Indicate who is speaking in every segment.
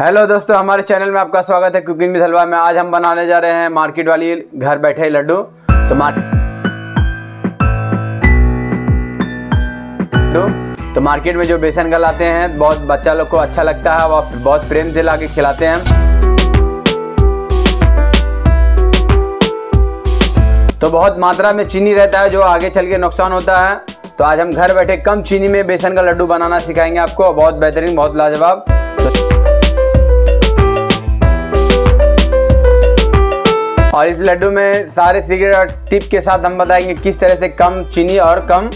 Speaker 1: Hello दोस्तों, हमारे channel में आपका स्वागत है कुकिंग विद हलवा में। आज हम बनाने जा रहे हैं मार्केट वाली घर बैठे लड्डू। तो मार तो मार्केट में जो बेसन का लाते हैं, बहुत बच्चा लोग को अच्छा लगता है वो बहुत प्रेम से ला के खिलाते हैं। तो बहुत मात्रा में चीनी रहता है, जो आगे चल के नुकसान होता है। तो आज हम घर बैठे कम चीनी में बेसन का लड्डू बनाना सिखाएँगे आपको बहुत बेहतरीन, बहुत लाजवाब। और इस लड्डू में सारे सीक्रेट और टिप के साथ हम बताएँगे किस तरह से कम चीनी और कम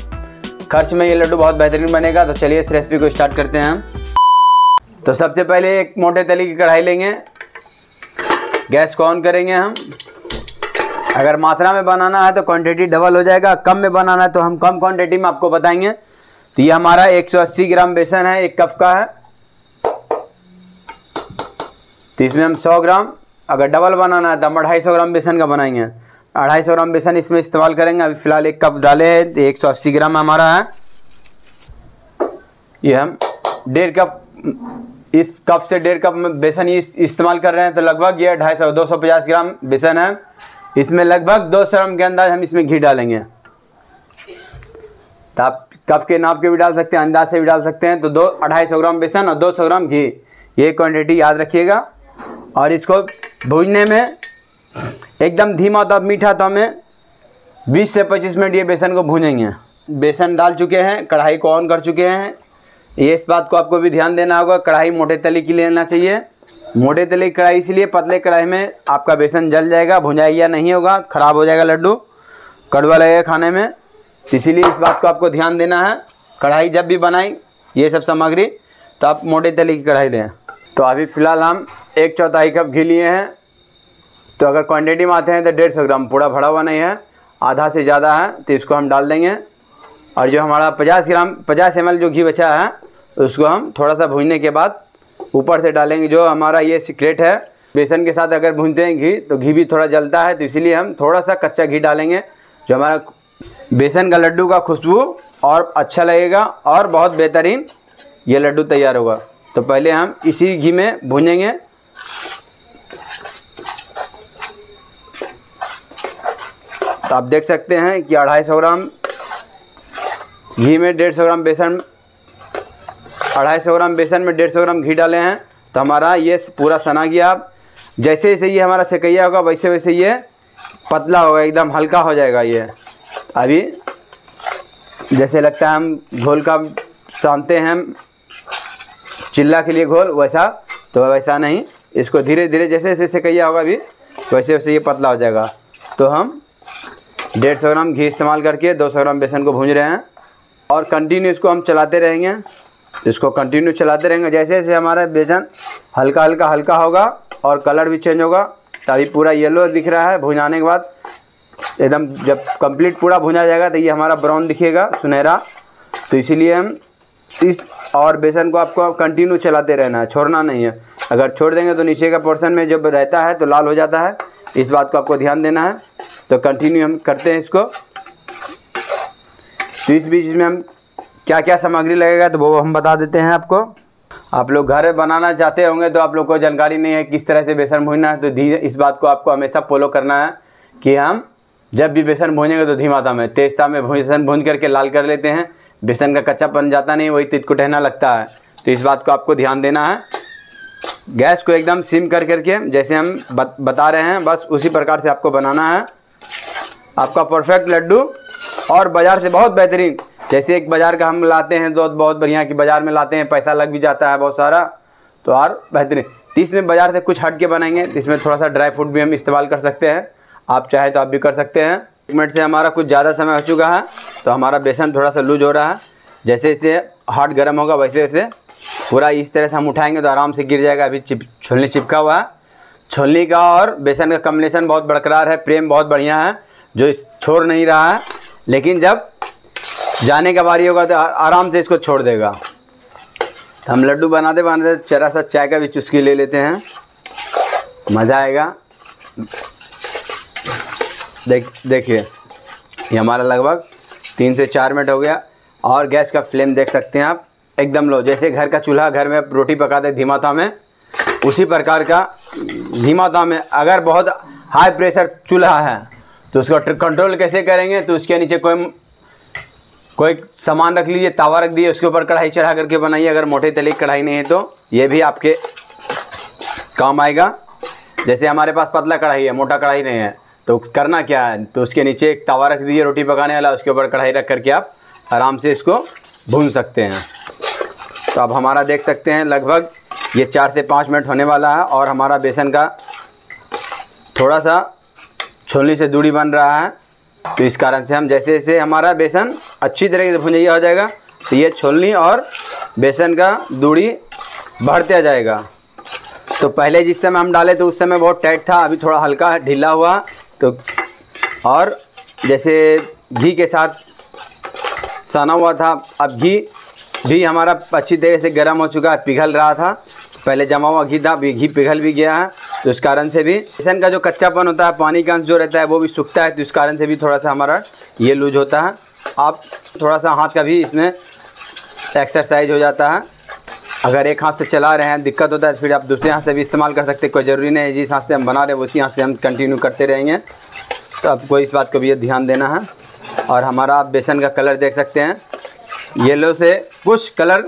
Speaker 1: खर्च में ये लड्डू बहुत बेहतरीन बनेगा। तो चलिए इस रेसिपी को स्टार्ट करते हैं हम। तो सबसे पहले एक मोटे तली की कढ़ाई लेंगे। गैस को ऑन करेंगे हम। अगर मात्रा में बनाना है तो क्वांटिटी डबल हो जाएगा। कम में बनाना है तो हम कम क्वांटिटी में आपको बताएँगे। तो ये हमारा 180 ग्राम बेसन है, एक कप का है। तो इसमें हम 100 ग्राम अगर डबल बनाना है तो हम अढ़ाई सौ ग्राम बेसन का बनाएँगे। अढ़ाई सौ ग्राम बेसन इसमें इस्तेमाल करेंगे। अभी फ़िलहाल एक कप डाले हैं तो एक सौ अस्सी ग्राम हमारा है। ये हम डेढ़ कप, इस कप से डेढ़ कप में बेसन इस, इस्तेमाल कर रहे हैं तो लगभग ये ढाई सौ, दो सौ पचास ग्राम बेसन है। इसमें लगभग दो सौ ग्राम के अंदाज हम इसमें घी डालेंगे। तो आप कप के नाप के भी डाल सकते हैं, अंदाज से भी डाल सकते हैं। तो दो, अढ़ाई सौ ग्राम बेसन और दो सौ ग्राम घी। ये क्वांटिटी याद रखिएगा। और इसको भूनने में एकदम धीमा तो मीठा तो हमें 20 से 25 मिनट ये बेसन को भूनेंगे। बेसन डाल चुके हैं, कढ़ाई को ऑन कर चुके हैं। ये इस बात को आपको भी ध्यान देना होगा, कढ़ाई मोटे तले की लेना चाहिए। मोटे तले की कढ़ाई, इसलिए पतले कढ़ाई में आपका बेसन जल जाएगा भुंजाइया नहीं होगा, ख़राब हो जाएगा लड्डू, कड़वा लगेगा खाने में। इसीलिए इस बात को आपको ध्यान देना है। कढ़ाई जब भी बनाई, ये सब सामग्री तो आप मोटे तले की कढ़ाई लें। तो अभी फ़िलहाल हम एक चौथाई कप घी लिए हैं। तो अगर क्वांटिटी में आते हैं तो डेढ़ सौ ग्राम पूरा भरा हुआ नहीं है। आधा से ज़्यादा है तो इसको हम डाल देंगे। और जो हमारा पचास ग्राम, पचास एम जो घी बचा है, उसको हम थोड़ा सा भूनने के बाद ऊपर से डालेंगे। जो हमारा ये सीक्रेट है, बेसन के साथ अगर भूनते हैं घी तो घी भी थोड़ा जलता है तो इसीलिए हम थोड़ा सा कच्चा घी डालेंगे। जो हमारा बेसन का लड्डू का खुशबू और अच्छा लगेगा और बहुत बेहतरीन ये लड्डू तैयार होगा। तो पहले हम इसी घी में भूनेंगे। तो आप देख सकते हैं कि अढ़ाई सौ ग्राम, घी में डेढ़ सौ ग्राम बेसन, अढ़ाई सौ ग्राम बेसन में डेढ़ सौ ग्राम घी डाले हैं। तो हमारा ये पूरा सना गया। आप जैसे जैसे ये हमारा सेकैया होगा, वैसे वैसे ये पतला होगा, एकदम हल्का हो जाएगा ये। अभी जैसे लगता है हम घोल का सानते हैं चिल्ला के लिए घोल, वैसा तो वैसा नहीं। इसको धीरे धीरे जैसे जैसे सेकैया होगा अभी, वैसे वैसे ये पतला हो जाएगा। तो हम डेढ़ सौ ग्राम घी इस्तेमाल करके दो सौ ग्राम बेसन को भूंज रहे हैं और कंटिन्यू इसको हम चलाते रहेंगे। इसको कंटिन्यू चलाते रहेंगे। जैसे जैसे हमारा बेसन हल्का हल्का हल्का होगा और कलर भी चेंज होगा तो अभी पूरा येलो दिख रहा है। भुनाने के बाद एकदम जब कंप्लीट पूरा भुना जाएगा तो ये हमारा ब्राउन दिखेगा, सुनहरा। तो इसीलिए हम इस और बेसन को आपको कंटिन्यू चलाते रहना है, छोड़ना नहीं है। अगर छोड़ देंगे तो नीचे का पोर्शन में जब रहता है तो लाल हो जाता है। इस बात को आपको ध्यान देना है। तो कंटिन्यू हम करते हैं इसको। तो इस बीच में हम क्या क्या सामग्री लगेगा तो वो हम बता देते हैं आपको। आप लोग घर बनाना चाहते होंगे तो आप लोग को जानकारी नहीं है किस तरह से बेसन भूनना है। तो इस बात को आपको हमेशा फॉलो करना है कि हम जब भी बेसन भूनेंगे तो धीमा में तेजता में बेसन भून करके लाल कर लेते हैं। बेसन का कच्चा कच्चापन जाता नहीं, वही तित ठहना लगता है। तो इस बात को आपको ध्यान देना है। गैस को एकदम सिम कर करके जैसे हम बता रहे हैं, बस उसी प्रकार से आपको बनाना है। आपका परफेक्ट लड्डू और बाज़ार से बहुत बेहतरीन। जैसे एक बाज़ार का हम लाते हैं तो बहुत बढ़िया कि बाज़ार में लाते हैं, पैसा लग भी जाता है बहुत सारा तो और बेहतरीन। इसमें बाज़ार से कुछ हट के बनाएँगे इसमें थोड़ा सा ड्राई फ्रूट भी हम इस्तेमाल कर सकते हैं। आप चाहे तो आप भी कर सकते हैं। एक मिनट से हमारा कुछ ज़्यादा समय हो चुका है तो हमारा बेसन थोड़ा सा लूज हो रहा है। जैसे जैसे हार्ड गर्म होगा वैसे वैसे पूरा इस तरह से हम उठाएँगे तो आराम से गिर जाएगा। अभी चिप, छोलनी चिपका हुआ है। छोलनी का और बेसन का कम्बिनेशन बहुत बरकरार है, प्रेम बहुत बढ़िया है, जो इस छोड़ नहीं रहा है। लेकिन जब जाने का बारी होगा तो आराम से इसको छोड़ देगा। तो हम लड्डू बनाते बनाते चरा सा चाय का भी चुस्की ले लेते हैं। मज़ा आएगा। देख, देखिए, ये हमारा लगभग तीन से चार मिनट हो गया। और गैस का फ्लेम देख सकते हैं आप। एकदम लो, जैसे घर का चूल्हा घर में रोटी पकाते धीमा था में, उसी प्रकार का धीमा दाम में अगर बहुत हाई प्रेशर चूल्हा है तो उसको कंट्रोल कैसे करेंगे? तो उसके नीचे कोई कोई सामान रख लीजिए, तावा रख दिए उसके ऊपर कढ़ाई चढ़ा करके बनाइए। अगर मोटे तले कढ़ाई नहीं है तो ये भी आपके काम आएगा। जैसे हमारे पास पतला कढ़ाई है, मोटा कढ़ाई नहीं है तो करना क्या है? तो उसके नीचे एक तावा रख दीजिए रोटी पकाने वाला, उसके ऊपर कढ़ाई रख करके आप आराम से इसको भून सकते हैं। तो अब हमारा देख सकते हैं, लगभग ये चार से पाँच मिनट होने वाला है और हमारा बेसन का थोड़ा सा छोलनी से दूरी बन रहा है। तो इस कारण से हम जैसे जैसे हमारा बेसन अच्छी तरीके से भुंजैया हो जाएगा तो ये छोलनी और बेसन का दूरी बढ़ते जाएगा। तो पहले जिस समय हम डाले तो उस समय बहुत टाइट था, अभी थोड़ा हल्का ढीला हुआ। तो और जैसे घी के साथ सना हुआ था, अब घी भी हमारा अच्छी तरह से गर्म हो चुका है, पिघल रहा था। पहले जमा हुआ घी था घी पिघल भी गया है तो इस कारण से भी। बेसन का जो कच्चापन होता है, पानी का अंश जो रहता है, वो भी सूखता है तो इस कारण से भी थोड़ा सा हमारा ये लूज होता है। आप थोड़ा सा हाथ का भी इसमें एक्सरसाइज हो जाता है। अगर एक हाथ से चला रहे हैं, दिक्कत होता है तो फिर आप दूसरे हाथ से भी इस्तेमाल कर सकते कोई ज़रूरी नहीं है। जिस हाथ से हम बना रहे हैं, उसी हाथ से हम कंटिन्यू करते रहेंगे। तो आपको इस बात को भी ध्यान देना है। और हमारा आप बेसन का कलर देख सकते हैं। येलो से कुछ कलर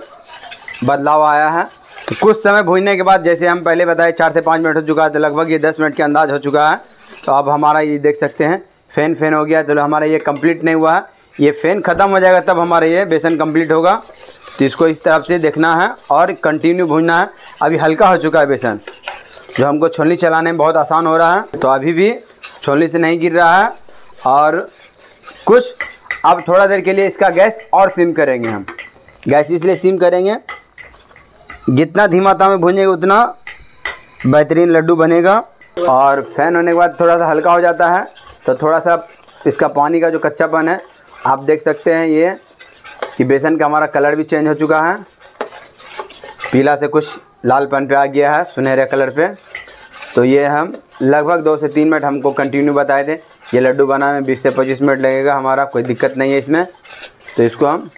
Speaker 1: बदलाव आया है। तो कुछ समय भूनने के बाद, जैसे हम पहले बताए, चार से पाँच मिनट हो चुका है तो लगभग ये दस मिनट के अंदाज हो चुका है। तो अब हमारा ये देख सकते हैं, फ़ैन फ़ैन हो गया तो हमारा ये कंप्लीट नहीं हुआ है। ये फ़ैन ख़त्म हो जाएगा, तब हमारा ये बेसन कंप्लीट होगा। तो इसको इस तरफ़ से देखना है और कंटिन्यू भूनना है। अभी हल्का हो चुका है बेसन। जो हमको छोलनी चलाने में बहुत आसान हो रहा है तो अभी भी छोलनी से नहीं गिर रहा है। और कुछ अब थोड़ा देर के लिए इसका गैस और सिम करेंगे हम। गैस इसलिए सिम करेंगे, जितना धीमा ताव में भूनेंगे उतना बेहतरीन लड्डू बनेगा। और फ़ैन होने के बाद थोड़ा सा हल्का हो जाता है तो थोड़ा सा इसका पानी का जो कच्चापन है, आप देख सकते हैं ये, कि बेसन का हमारा कलर भी चेंज हो चुका है। पीला से कुछ लालपन पे आ गया है सुनहरे कलर पे। तो ये हम लगभग दो से तीन मिनट हमको कंटिन्यू बताए थे ये लड्डू बनाने में बीस से पच्चीस मिनट लगेगा, हमारा कोई दिक्कत नहीं है इसमें। तो इसको हम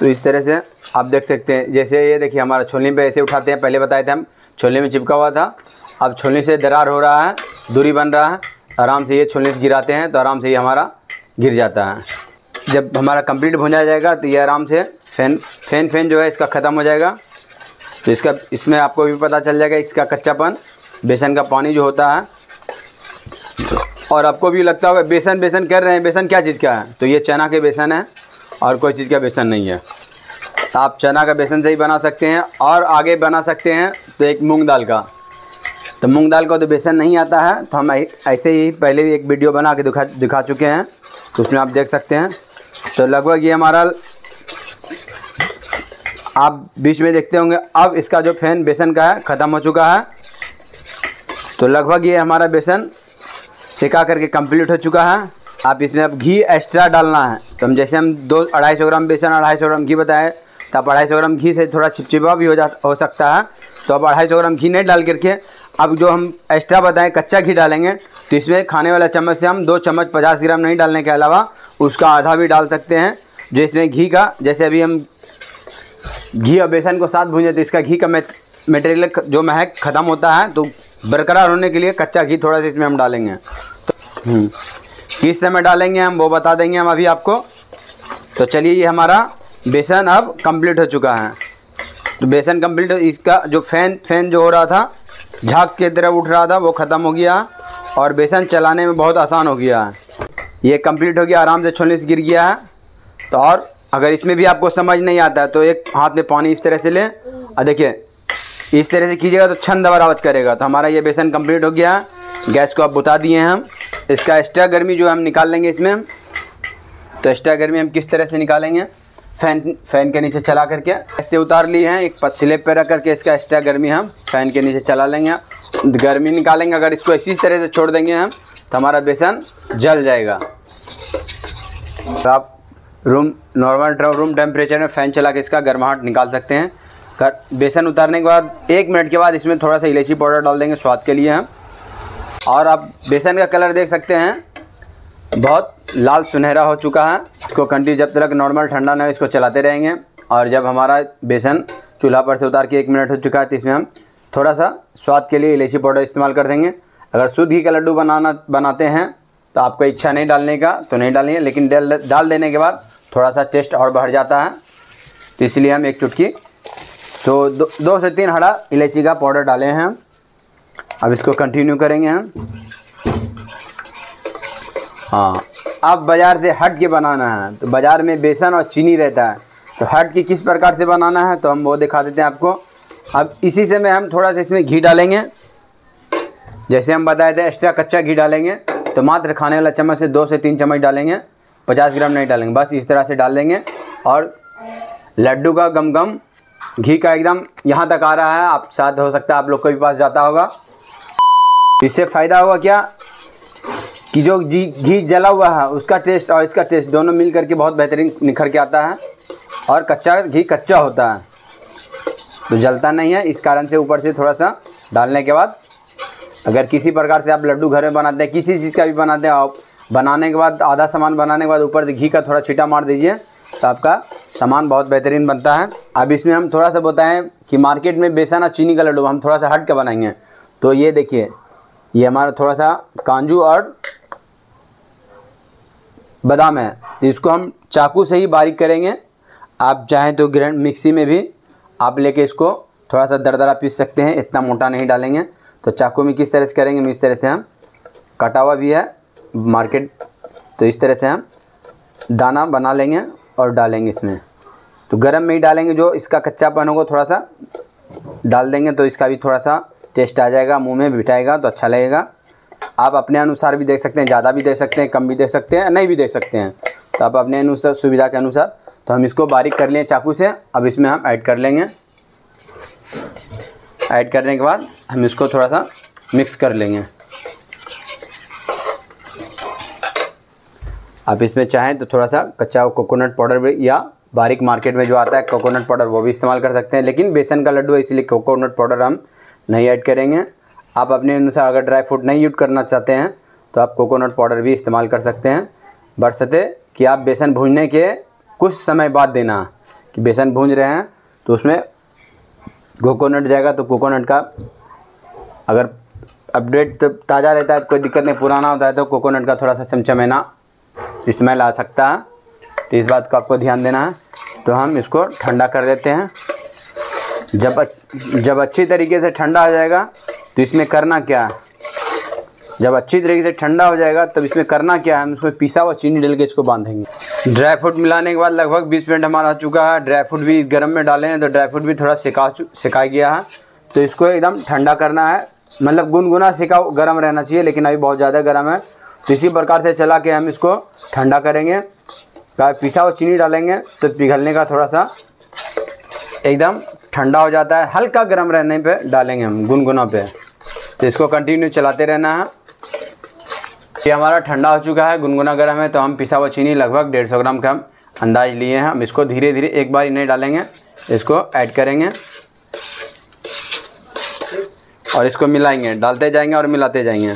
Speaker 1: तो इस तरह से आप देख सकते हैं। जैसे ये देखिए, हमारा छोलनी पे ऐसे उठाते हैं। पहले बताए थे हम, छोलनी में चिपका हुआ था। अब छोलनी से दरार हो रहा है, दूरी बन रहा है। आराम से ये छोलनी से गिराते हैं तो आराम से ये हमारा गिर जाता है। जब हमारा कंप्लीट भुंजा जाएगा तो ये आराम से फ़ैन फ़ैन फ़ैन जो है, इसका ख़त्म हो जाएगा। तो इसका, इसमें आपको भी पता चल जाएगा, इसका कच्चापन, बेसन का पानी जो होता है और आपको भी लगता होगा, बेसन बेसन कर रहे हैं, बेसन क्या चीज़ का है? तो ये चना के बेसन है और कोई चीज़ का बेसन नहीं है। आप चना का बेसन से ही बना सकते हैं और आगे बना सकते हैं तो एक मूंग दाल का। तो मूंग दाल का तो बेसन नहीं आता है तो हम ऐसे ही पहले भी एक वीडियो बना के दिखा दिखा चुके हैं तो उसमें आप देख सकते हैं। तो लगभग ये हमारा आप बीच में देखते होंगे, अब इसका जो फ़ैन बेसन का है, ख़त्म हो चुका है। तो लगभग ये हमारा बेसन सिका करके कंप्लीट हो चुका है। आप इसमें अब घी एक्स्ट्रा डालना है। तो हम जैसे हम दो अढ़ाई सौ ग्राम बेसन, अढ़ाई सौ ग्राम घी बताए तो आप अढ़ाई सौ ग्राम घी से थोड़ा चिपचिपा भी हो जा, हो सकता है। तो अब अढ़ाई सौ ग्राम घी नहीं डाल करके अब जो हम एक्स्ट्रा बताएँ, कच्चा घी डालेंगे तो इसमें खाने वाला चम्मच से हम दो चम्मच पचास ग्राम नहीं डालने के अलावा उसका आधा भी डाल सकते हैं। जो इसमें घी का, जैसे अभी हम घी और बेसन को साथ भूंजे तो इसका घी का मटेरियल जो महक ख़त्म होता है तो बरकरार होने के लिए कच्चा घी थोड़ा सा इसमें हम डालेंगे। तो हम्म, किस समय डालेंगे हम वो बता देंगे हम अभी आपको। तो चलिए ये हमारा बेसन अब कंप्लीट हो चुका है। तो बेसन कंप्लीट इसका जो फ़ैन फ़ैन जो हो रहा था झाग के तरह उठ रहा था वो ख़त्म हो गया और बेसन चलाने में बहुत आसान हो गया है। ये कंप्लीट हो गया आराम से छोलने से गिर गया है। तो और अगर इसमें भी आपको समझ नहीं आता है तो एक हाथ में पानी इस तरह से लें। और देखिए इस तरह से कीजिएगा तो छंद आवाज़ करेगा। तो हमारा ये बेसन कंप्लीट हो गया। गैस को आप बुता दिए हैं हम। इसका एक्स्ट्रा गर्मी जो हम निकाल लेंगे इसमें। तो एक्स्ट्रा गर्मी हम किस तरह से निकालेंगे? फ़ैन फ़ैन के नीचे चला करके। ऐसे उतार लिए हैं, एक स्लेब पे रख करके इसका एक्स्ट्रा गर्मी हम फ़ैन के नीचे चला लेंगे। गर्मी निकालेंगे, अगर इसको इसी तरह से छोड़ देंगे हम तो हमारा बेसन जल जाएगा। तो आप रूम नॉर्मल रूम टेम्परेचर में फ़ैन चला के इसका गर्माहट निकाल सकते हैं। कर, बेसन उतारने के बाद, एक मिनट के बाद इसमें थोड़ा सा इलायची पाउडर डाल देंगे स्वाद के लिए हम। और आप बेसन का कलर देख सकते हैं। बहुत लाल सुनहरा हो चुका है। इसको कंटिन्यू जब तक नॉर्मल ठंडा ना हो, इसको चलाते रहेंगे। और जब हमारा बेसन चूल्हा पर से उतार के एक मिनट हो चुका है तो इसमें हम थोड़ा सा स्वाद के लिए इलायची पाउडर इस्तेमाल कर देंगे। अगर शुद्ध घी का लड्डू बनाना, बनाते हैं तो आपको इच्छा नहीं डालने का तो नहीं डालेंगे लेकिन डाल देने के बाद थोड़ा सा टेस्ट और बढ़ जाता है। तो इसलिए हम एक चुटकी तो दो, दो से तीन हरा इलायची का पाउडर डाले हैं। अब इसको कंटिन्यू करेंगे हम। हाँ अब बाज़ार से हट के बनाना है। तो बाज़ार में बेसन और चीनी रहता है। तो हट के किस प्रकार से बनाना है तो हम वो दिखा देते हैं आपको। अब इसी से में हम थोड़ा सा इसमें घी डालेंगे। जैसे हम बताए थे एक्स्ट्रा कच्चा घी डालेंगे। तो मात्र खाने वाला चम्मच से दो से तीन चम्मच डालेंगे। पचास ग्राम नहीं डालेंगे बस इस तरह से डाल देंगे। और लड्डू का गम गम घी का एकदम यहाँ तक आ रहा है, आप साथ हो सकता है, आप लोग के भी पास जाता होगा। इससे फ़ायदा होगा क्या? कि जो घी जला हुआ है, उसका टेस्ट और इसका टेस्ट दोनों मिल करके बहुत बेहतरीन निखर के आता है, और कच्चा घी कच्चा होता है। तो जलता नहीं है, इस कारण से ऊपर से थोड़ा सा डालने के बाद, अगर किसी प्रकार से आप लड्डू घर में बनाते हैं किसी चीज़ का भी बनाते हैं आप बनाने के बाद, आधा सामान बनाने के बाद ऊपर से घी का थोड़ा छीटा मार दीजिए तो आपका सामान बहुत बेहतरीन बनता है। अब इसमें हम थोड़ा सा बताएँ कि मार्केट में बेसन और चीनी का लड्डू हम थोड़ा सा हट के बनाएँगे। तो ये देखिए, ये हमारा थोड़ा सा कांजू और बादाम है। तो इसको हम चाकू से ही बारीक करेंगे। आप चाहें तो ग्रैंड मिक्सी में भी आप लेके इसको थोड़ा सा दरदरा पीस सकते हैं, इतना मोटा नहीं डालेंगे। तो चाकू में किस तरह से करेंगे, इस तरह से हम कटा हुआ भी है मार्केट। तो इस तरह से हम दाना बना लेंगे। और डालेंगे इसमें। तो गरम में ही डालेंगे जो इसका कच्चापन होगा, थोड़ा सा डाल देंगे तो इसका भी थोड़ा सा टेस्ट आ जाएगा, मुँह में बिठाएगा तो अच्छा लगेगा। आप अपने अनुसार भी देख सकते हैं, ज़्यादा भी देख सकते हैं, कम भी देख सकते हैं, नहीं भी देख सकते हैं। तो आप अपने अनुसार, सुविधा के अनुसार तो हम इसको बारीक कर लिए चाकू से। अब इसमें हम ऐड कर लेंगे। ऐड करने के बाद हम इसको थोड़ा सा मिक्स कर लेंगे। आप इसमें चाहें तो थोड़ा सा कच्चा कोकोनट पाउडर भी या बारीक मार्केट में जो आता है कोकोनट पाउडर वो भी इस्तेमाल कर सकते हैं। लेकिन बेसन का लड्डू है, इसीलिए कोकोनट पाउडर हम नहीं ऐड करेंगे। आप अपने अनुसार अगर ड्राई फ्रूट नहीं यूज़ करना चाहते हैं तो आप कोकोनट पाउडर भी इस्तेमाल कर सकते हैं। बरसते कि आप बेसन भूनने के कुछ समय बाद देना, कि बेसन भून रहे हैं तो उसमें कोकोनट जाएगा तो कोकोनट का अगर अपडेट ताज़ा रहता है तो कोई दिक्कत नहीं, पुराना होता है तो कोकोनट का थोड़ा सा चमचमेना स्मेल आ सकता है। तो इस बात को आपको ध्यान देना है। तो हम इसको ठंडा कर देते हैं। जब जब अच्छी तरीके से ठंडा हो जाएगा तो इसमें करना क्या है? जब अच्छी तरीके से ठंडा हो जाएगा, तब इसमें करना क्या है? हम इसमें पिसा हुआ चीनी डाल के इसको बांधेंगे। ड्राई फ्रूट मिलाने के बाद लगभग 20 मिनट हमारा चुका है। ड्राई फ्रूट भी गर्म में डाले हैं तो ड्राई फ्रूट भी थोड़ा सिका सिका गया है। तो इसको एकदम ठंडा करना है। मतलब गुनगुना सिका गर्म रहना चाहिए, लेकिन अभी बहुत ज़्यादा गर्म है। तो इसी प्रकार से चला के हम इसको ठंडा करेंगे। पिसा हुआ चीनी डालेंगे तो पिघलने का थोड़ा सा एकदम ठंडा हो जाता है। हल्का गर्म रहने पे डालेंगे हम गुनगुना पे। तो इसको कंटिन्यू चलाते रहना है। ये हमारा ठंडा हो चुका है, गुनगुना गर्म है तो हम पिसा हुआ चीनी लगभग डेढ़ सौ ग्राम का हम अंदाज लिए हैं। हम इसको धीरे धीरे एक बार नहीं डालेंगे, इसको ऐड करेंगे। और इसको मिलाएँगे, डालते जाएँगे और मिलाते जाएँगे।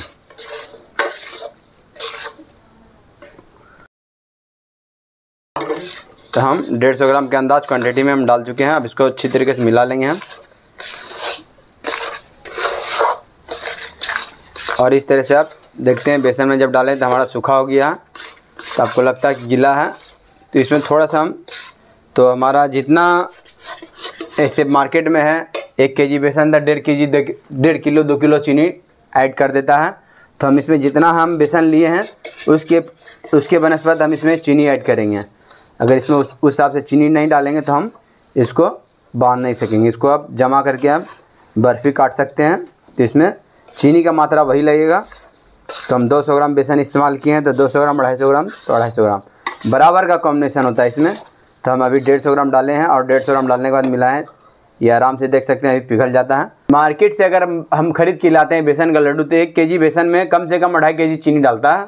Speaker 1: तो हम डेढ़ सौ ग्राम के अंदाज क्वांटिटी में हम डाल चुके हैं। अब इसको अच्छी तरीके से मिला लेंगे हम। और इस तरह से आप देखते हैं, बेसन में जब डालें तो हमारा सूखा हो गया। तो आपको लगता है कि गीला है। तो इसमें थोड़ा सा हम तो हमारा जितना ऐसे मार्केट में है, एक के जी बेसन था डेढ़ के जी डेढ़ किलो, दो किलो चीनी ऐड कर देता है। तो हम इसमें जितना हम बेसन लिए हैं, उसके उसके बनस्पत हम इसमें चीनी ऐड करेंगे। अगर इसमें उस हिसाब से चीनी नहीं डालेंगे तो हम इसको बाँध नहीं सकेंगे। इसको आप जमा करके आप बर्फ़ी काट सकते हैं। तो इसमें चीनी का मात्रा वही लगेगा। तो हम 200 ग्राम बेसन इस्तेमाल किए हैं तो 200 ग्राम, अढ़ाई ग्राम तो अढ़ाई ग्राम। बराबर का कॉम्बिनेशन होता है इसमें। तो हम अभी डेढ़ ग्राम डाले हैं और डेढ़ ग्राम डालने के बाद मिलाएँ। ये आराम से देख सकते हैं, अभी पिघल जाता है। मार्केट से अगर हम खरीद के लाते हैं बेसन का लड्डू तो एक के बेसन में कम से कम अढ़ाई के चीनी डालता है।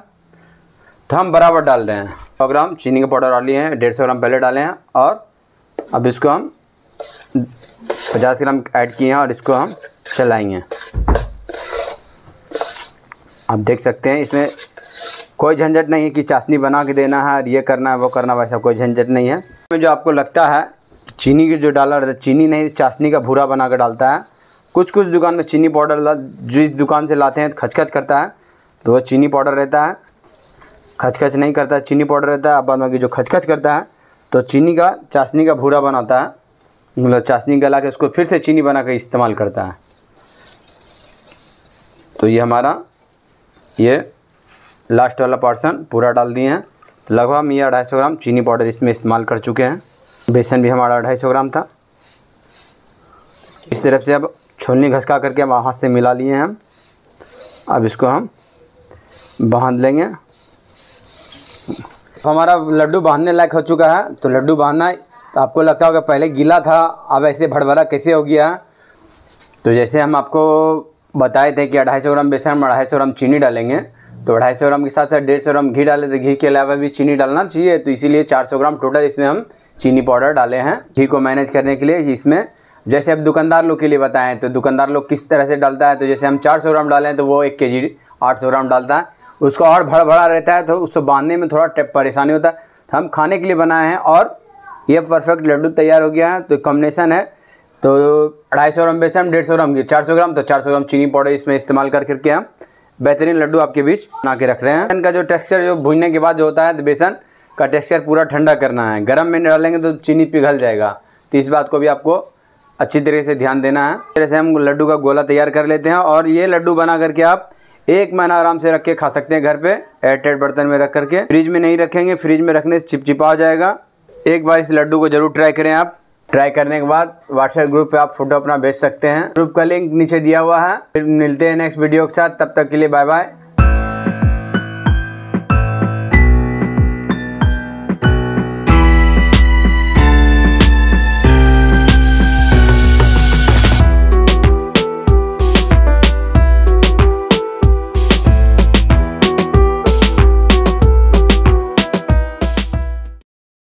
Speaker 1: तो हम बराबर डाल रहे हैं। सौ ग्राम चीनी का पाउडर डालिए हैं, डेढ़ सौ ग्राम पहले डाले हैं और अब इसको हम पचास ग्राम ऐड किए हैं और इसको हम चलाएँगे। आप देख सकते हैं, इसमें कोई झंझट नहीं है कि चाशनी बना के देना है और ये करना है, वो करना वैसा कोई झंझट नहीं है। इसमें जो आपको लगता है, चीनी की जो डाला रहता है, चीनी नहीं, चाशनी का भूरा बना कर डालता है। कुछ कुछ दुकान में चीनी पाउडर जिस दुकान से लाते हैं, खचखच करता है तो वो चीनी पाउडर रहता है। खचखच नहीं करता है चीनी पाउडर रहता है अब बाद में जो खचखच करता है तो चीनी का, चाशनी का भूरा बनाता है मतलब चाशनी गला के उसको फिर से चीनी बना कर इस्तेमाल करता है। तो ये हमारा, ये लास्ट वाला पर्सन पूरा डाल दिए हैं। तो लगभग हम ये अढ़ाई सौ ग्राम चीनी पाउडर इसमें इस्तेमाल कर चुके हैं। बेसन भी हमारा अढ़ाई सौ ग्राम था। इस तरफ़ से अब छोलनी घसका करके हम हाथ से मिला लिए हैं हम। अब इसको हम बाँध लेंगे। हमारा लड्डू बांधने लायक हो चुका है। तो लड्डू बांधना तो आपको लगता होगा पहले गीला था, अब ऐसे भड़भड़ा कैसे हो गया? तो जैसे हम आपको बताए थे कि अढ़ाई सौ ग्राम बेसन में अढ़ाई सौ ग्राम चीनी डालेंगे तो अढ़ाई सौ ग्राम के साथ डेढ़ सौ ग्राम घी डाले तो घी के अलावा भी चीनी डालना चाहिए तो इसीलिए चार सौ ग्राम टोटल इसमें हम चीनी पाउडर डाले हैं। घी को मैनेज करने के लिए इसमें, जैसे अब दुकानदार लोग के लिए बताएँ तो दुकानदार लोग किस तरह से डालता है तो जैसे हम चार सौ ग्राम डालें तो वो एक के जी आठ सौ ग्राम डालता है। उसको और भड़ भड़ा रहता है तो उसको बांधने में थोड़ा परेशानी होता है। तो हम खाने के लिए बनाए हैं और ये परफेक्ट लड्डू तैयार हो गया है। तो कॉम्बिनेशन है। तो अढ़ाई सौ ग्राम बेसन डेढ़ सौ ग्राम घी चार सौ ग्राम तो चार सौ ग्राम चीनी पाउडर इसमें इस्तेमाल कर करके हम बेहतरीन लड्डू आपके बीच बना के रख रहे हैं। इनका जो टेक्सचर, जो भूनने के बाद जो होता है तो बेसन का टेक्सचर पूरा ठंडा करना है। गर्म में डालेंगे तो चीनी पिघल जाएगा। तो इस बात को भी आपको अच्छी तरीके से ध्यान देना है। तरह से हम लड्डू का गोला तैयार कर लेते हैं और ये लड्डू बना करके आप एक महीना आराम से रख के खा सकते हैं घर पे। एयरटाइट बर्तन में रख करके। फ्रिज में नहीं रखेंगे। फ्रिज में रखने से चिपचिपा हो जाएगा। एक बार इस लड्डू को ज़रूर ट्राई करें आप। ट्राई करने के बाद व्हाट्सएप ग्रुप पे आप फ़ोटो अपना भेज सकते हैं। ग्रुप का लिंक नीचे दिया हुआ है। फिर मिलते हैं नेक्स्ट वीडियो के साथ। तब तक के लिए बाय बाय